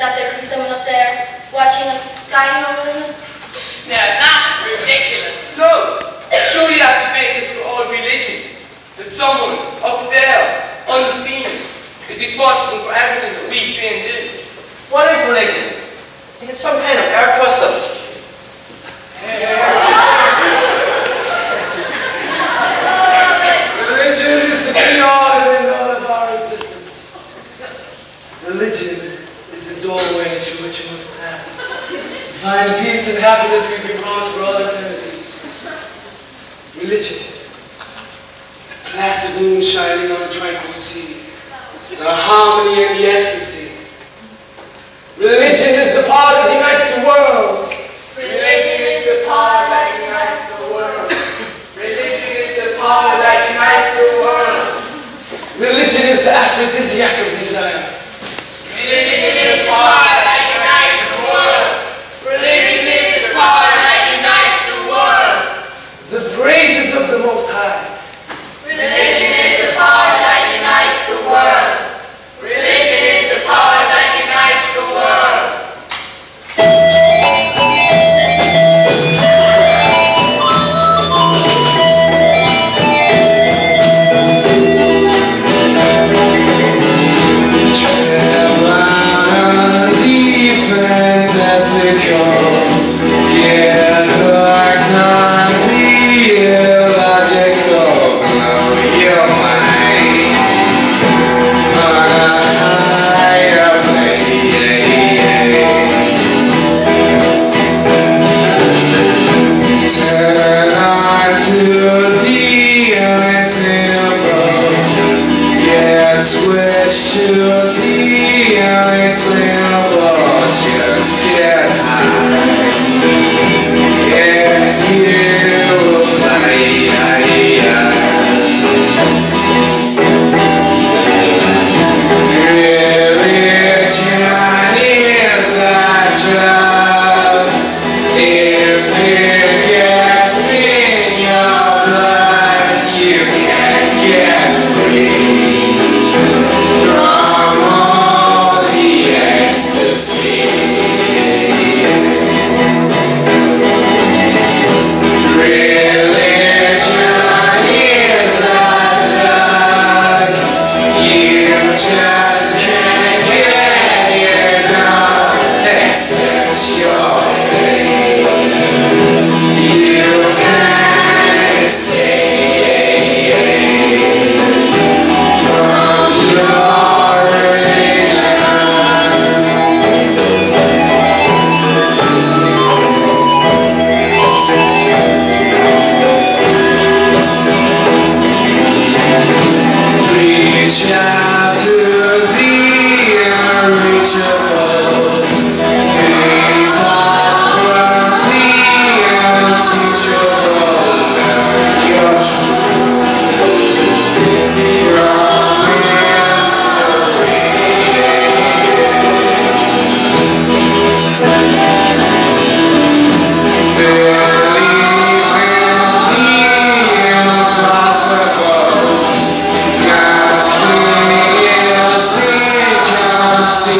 that there could be someone up there watching us guiding our movements? No, that's ridiculous. No, surely that's the basis for all religions. That someone up there, unseen, is responsible for everything that we say and do. What is religion? Is it some kind of air custom? Religion is the key all and all of our existence. Religion is the doorway through which we must pass. To find peace and happiness we can promise for all eternity. Religion. Placid moon shining on a tranquil sea. The harmony and the ecstasy. Religion is the power that unites the world. Religion is the power that unites the world. Religion is the power that unites the world. Religion is the aphrodisiac of desire. Religion is the power of the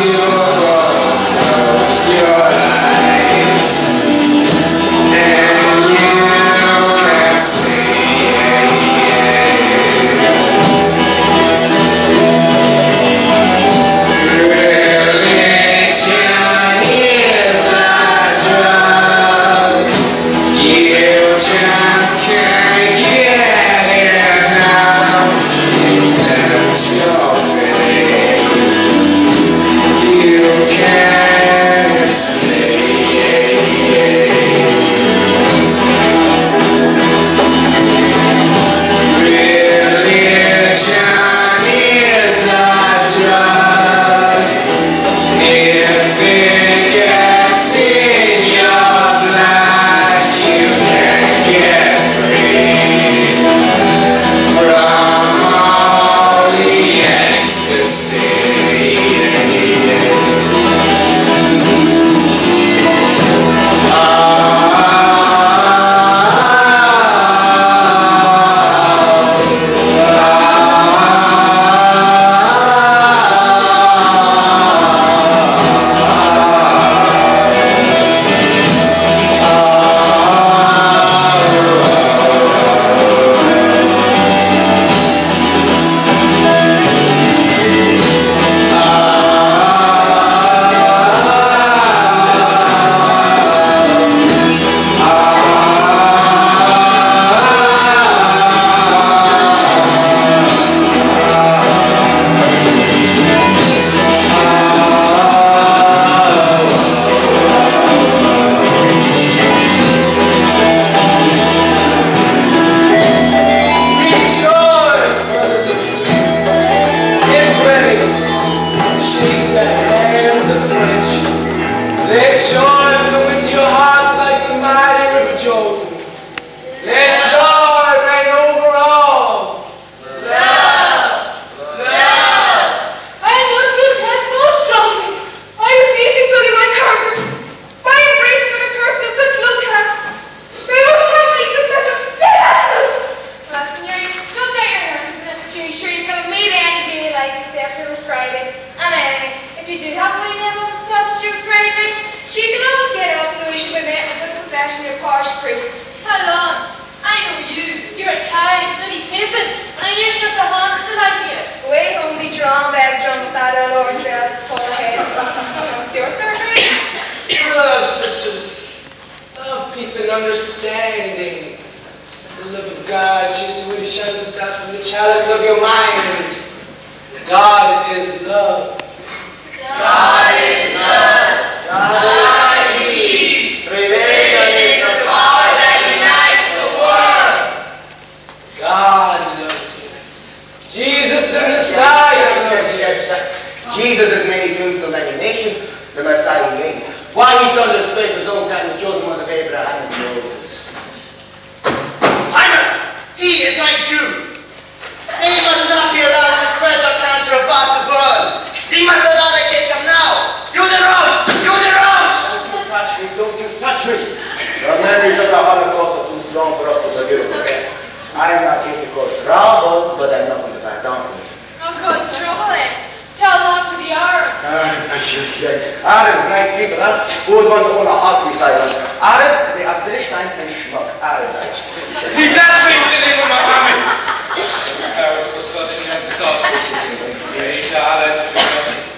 inconceivable. Hands of with a parish priest. How long? I know you. You're a child, bloody Phoebus, and you shook the hands that I hear. Way home be drawn back drunk with that old orange red forehead. So what's your surgery? Love, sisters. Love, peace, and understanding. The love of God, Jesus, when He shines it out from the chalice of your minds. God is love. God is love. God is God you. Jesus, the Messiah, you. Jesus has many kings to many nations, the Messiah he ain't. Why he turned his face his own kind of chosen one of Abraham and Moses. He is my Jew. They must not be allowed to spread the cancer about the world. They must eradicate them now. You the rose! You the rose! Don't you touch me, don't you touch me. The memories of the Holocaust are too strong for us to forgive and forget. I am not here to cause trouble, but I'm not going to back down from it. Don't cause trouble then. Tell that to the Arabs. I should say. Arabs, nice people, huh? Who would want to own a hospice island? Arabs, they are finished time and schmucks. Arabs, I He blasphemes the name of Muhammad. Paris for such an insult. He shall it.